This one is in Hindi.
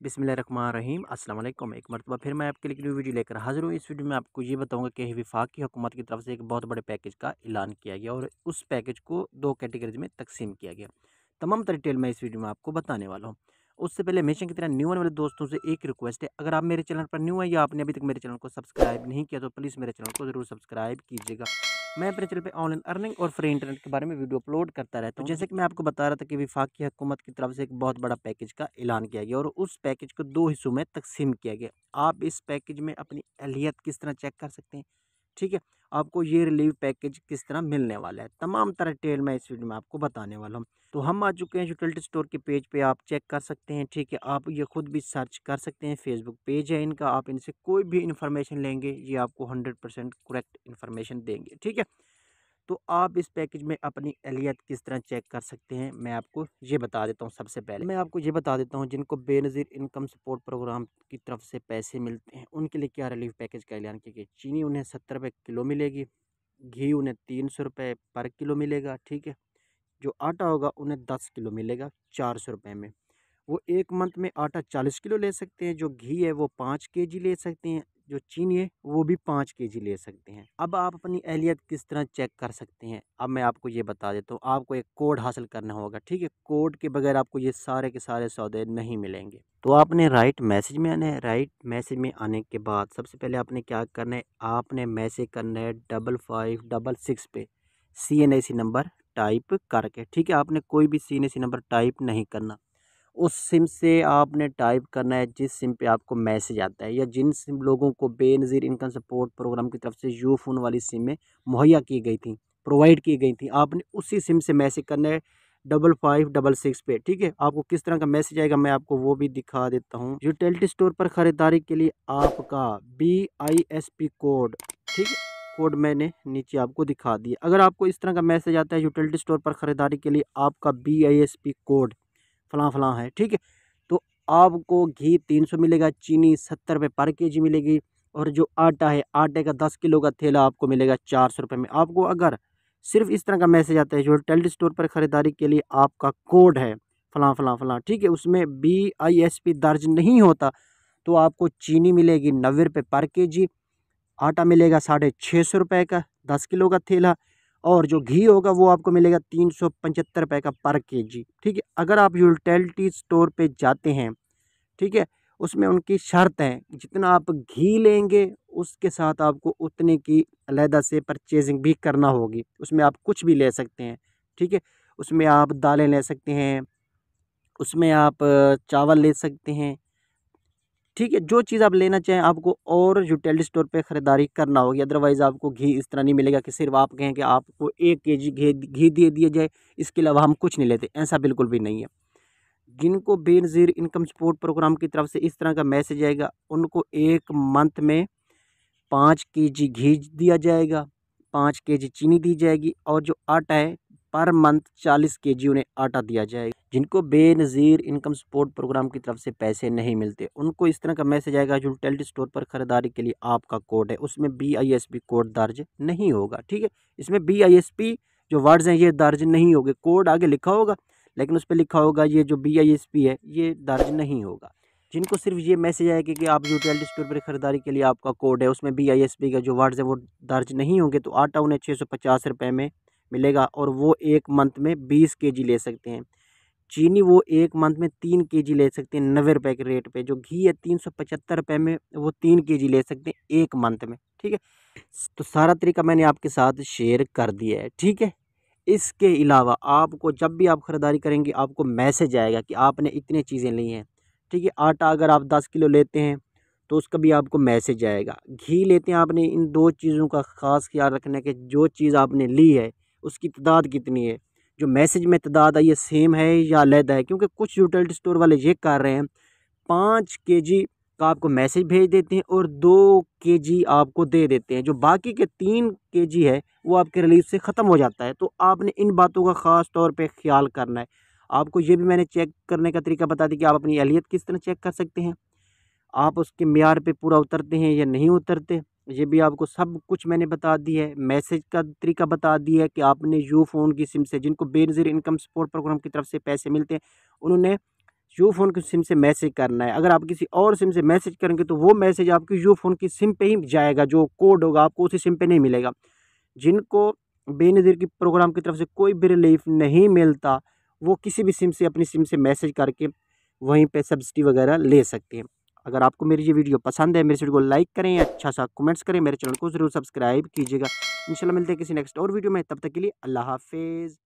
अस्सलाम वालेकुम एक मरतबा फिर मैं आपके लिए न्यू वीडियो लेकर हाजिर हूँ। इस वीडियो में आपको ये बताऊँगा कि विफाक की हुकूमत की तरफ़ से एक बहुत बड़े पैकेज का ऐलान किया गया और उस पैकेज को दो कैटेगरीज में तकसीम किया गया। तमाम डिटेल मैं इस वीडियो में आपको बताने वाला हूँ। उससे पहले हमेशा की तरह न्यू आने वाले दोस्तों से एक रिक्वेस्ट है, अगर आप मेरे चैनल पर न्यू है या आपने अभी तक मेरे चैनल को सब्सक्राइब नहीं किया तो प्लीज़ मेरे चैनल को ज़रूर सब्सक्राइब कीजिएगा। मैं अपने चैनल पे ऑनलाइन अर्निंग और फ्री इंटरनेट के बारे में वीडियो अपलोड करता रहता हूँ। जैसे कि मैं आपको बता रहा था कि विफाक हुकूमत की तरफ़ से एक बहुत बड़ा पैकेज का ऐलान किया गया और उस पैकेज को दो हिस्सों में तकसीम किया गया। आप इस पैकेज में अपनी अहलियत किस तरह चेक कर सकते हैं? ठीक है आपको ये रिलीव पैकेज किस तरह मिलने वाला है? तमाम तरह डिटेल मैं इस वीडियो में आपको बताने वाला हूँ। तो हम आ चुके हैं यूटिलिटी स्टोर के पेज पे, आप चेक कर सकते हैं, ठीक है? आप ये खुद भी सर्च कर सकते हैं फेसबुक पेज है इनका, आप इनसे कोई भी इन्फॉर्मेशन लेंगे, ये आपको हंड्रेड परसेंट करेक्ट इन्फॉर्मेशन देंगे, ठीक है? तो आप इस पैकेज में अपनी अहलियत किस तरह चेक कर सकते हैं? मैं आपको ये बता देता हूँ सबसे पहले। मैं आपको ये बता देता हूँ जिनको बेनज़ीर इनकम सपोर्ट प्रोग्राम की तरफ़ से पैसे मिलते हैं, उनके लिए क्या रिलीफ पैकेज का ऐलान किया गया? चीनी उन्हें सत्तर रुपये किलो मिलेगी, घी उन्हें तीन सौ रुपये पर किलो मिलेगा, ठीक है? जो आटा होगा उन्हें दस किलो मिलेगा, चार सौ रुपये में। वो एक मंथ में आटा चालीस किलो ले सकते हैं, जो घी है वो पाँच के जी ले सकते हैं जो चीनी है, वो भी पाँच के जी ले सकते हैं। अब आप अपनी अहलियत किस तरह चेक कर सकते हैं? अब मैं आपको ये बता देता हूँ, आपको एक कोड हासिल करना होगा, ठीक है? कोड के बगैर आपको ये सारे के सारे सौदे नहीं मिलेंगे। तो आपने राइट मैसेज में आना है। राइट मैसेज में आने के बाद सबसे पहले आपने क्या करना है? आपने मैसेज करना है डबल फाइव डबल सिक्स पे, C N I C number type करके, ठीक है? आपने कोई भी C N I C number type नहीं करना। उस सिम से आपने टाइप करना है, जिस सिम पे आपको मैसेज आता है या जिन सिम लोगों को बेनज़ीर इनकम सपोर्ट प्रोग्राम की तरफ़ से यू फ़ोन वाली सिम में मुहैया की गई थी, प्रोवाइड की गई थी, आपने उसी सिम से मैसेज करना है डबल फाइव डबल सिक्स पे, ठीक है? आपको किस तरह का मैसेज आएगा मैं आपको वो भी दिखा देता हूँ। यूटिलिटी स्टोर पर ख़रीदारी के लिए आपका B I S P code, ठीक है? कोड मैंने नीचे आपको दिखा दिया। अगर आपको इस तरह का मैसेज आता है यूटिलिटी स्टोर पर ख़रीदारी के लिए आपका B I S P code फलां फलां है, ठीक है? तो आपको घी तीन सौ मिलेगा, चीनी सत्तर रुपये पर के जी मिलेगी और जो आटा है, आटे का दस किलो का थैला आपको मिलेगा चार सौ रुपये में। आपको अगर सिर्फ़ इस तरह का मैसेज आता है, जो टेल्ट स्टोर पर ख़रीदारी के लिए आपका कोड है, फलां फलां फलां, ठीक है? उसमें बी आई एस पी दर्ज नहीं होता तो आपको चीनी मिलेगी नब्बे रुपये पर के जी, आटा मिलेगा साढ़े छः सौ रुपये का, दस किलो का थैला और जो घी होगा वो आपको मिलेगा तीन सौ पचहत्तर रुपये का पर के जी ठीक है, अगर आप यूटिलिटी स्टोर पे जाते हैं, ठीक है, उसमें उनकी शर्त है, जितना आप घी लेंगे, उसके साथ आपको उतने की अलहदा से परचेजिंग भी करना होगी। उसमें आप कुछ भी ले सकते हैं, ठीक है, उसमें आप दालें ले सकते हैं, उसमें आप चावल ले सकते हैं ठीक है, जो चीज़ आप लेना चाहें, आपको और यूटिलिटी स्टोर पे ख़रीदारी करना होगी अदरवाइज़ आपको घी इस तरह नहीं मिलेगा कि सिर्फ़ आप कहें कि आपको एक के जी घी घी दे दिया जाए, इसके अलावा हम कुछ नहीं लेते, ऐसा बिल्कुल भी नहीं है। जिनको बेनज़ीर इनकम सपोर्ट प्रोग्राम की तरफ़ से इस तरह का मैसेज आएगा, उनको एक मंथ में पाँच के जी घी दिया जाएगा, पाँच के जी चीनी दी जाएगी, और जो आटा है पर मंथ चालीस के जी उन्हें आटा दिया जाएगा। जिनको बेनज़ीर इनकम सपोर्ट प्रोग्राम की तरफ़ से पैसे नहीं मिलते, उनको इस तरह का मैसेज आएगा, जो टेल्ट स्टोर पर ख़रीदारी के लिए आपका कोड है, उसमें B I S P code दर्ज नहीं होगा। ठीक है? इसमें बी आई एस पी जो वर्ड्स हैं, ये दर्ज नहीं होंगे। कोड आगे लिखा होगा, लेकिन उस पर लिखा होगा, ये जो बी आई एस पी है, ये दर्ज नहीं होगा। जिनको सिर्फ़ ये मैसेज आएगा कि आप जो यूटिलिटी स्टोर पर ख़रीदारी के लिए आपका कोड है, उसमें बी आई एस पी का जो वर्ड्स है, वो दर्ज नहीं होंगे तो आटा उन्हें छः सौ पचास रुपये में मिलेगा और वो एक मंथ में बीस के जी ले सकते हैं। चीनी वो एक मंथ में तीन के जी ले सकते हैं नब्बे रुपये के रेट पे, जो घी है तीन सौ पचहत्तर रुपये में, वो तीन के जी ले सकते हैं एक मंथ में, ठीक है? तो सारा तरीका मैंने आपके साथ शेयर कर दिया है, ठीक है? इसके अलावा आपको जब भी आप ख़रीदारी करेंगे, आपको मैसेज आएगा कि आपने इतनी चीज़ें ली हैं, ठीक है? आटा अगर आप दस किलो लेते हैं तो उसका भी आपको मैसेज आएगा। घी लेते हैं आपने इन दो चीज़ों का ख़ास ख्याल रखना कि जो चीज़ आपने ली है, उसकी तादाद कितनी है जो मैसेज में तादाद है ये सेम है या अलहदा है? क्योंकि कुछ यूटिलिटी स्टोर वाले ये कर रहे हैं, पाँच के जी का आपको मैसेज भेज देते हैं और दो के जी आपको दे देते हैं। जो बाकी के तीन के जी है, वो आपके रिलीज़ से ख़त्म हो जाता है। तो आपने इन बातों का ख़ास तौर पर ख्याल करना है। आपको ये भी मैंने चेक करने का तरीका बता दिया कि आप अपनी अहलियत किस तरह चेक कर सकते हैं? आप उसके मैार पे पूरा उतरते हैं या नहीं उतरते? ये भी आपको सब कुछ मैंने बता दिया है। मैसेज का तरीका बता दिया है कि आपने यू फ़ोन की सिम से, जिनको बेनज़ीर इनकम सपोर्ट प्रोग्राम की तरफ़ से पैसे मिलते हैं, उन्होंने यू फ़ोन की सिम से मैसेज करना है। अगर आप किसी और सिम से मैसेज करेंगे तो वो मैसेज आपकी यू फ़ोन की सिम पे ही जाएगा, जो कोड होगा आपको उसी सिम पे नहीं मिलेगा। जिनको बेनज़ीर की प्रोग्राम की तरफ़ से कोई भी रिलीफ नहीं मिलता, वो किसी भी सिम से अपनी सिम से मैसेज करके वहीं पर सब्सिडी वगैरह ले सकते हैं। अगर आपको मेरी ये वीडियो पसंद है, मेरे वीडियो को लाइक करें अच्छा सा कमेंट्स करें, मेरे चैनल को ज़रूर सब्सक्राइब कीजिएगा। इंशाल्लाह मिलते हैं किसी नेक्स्ट और वीडियो में, तब तक के लिए अल्लाह हाफिज़।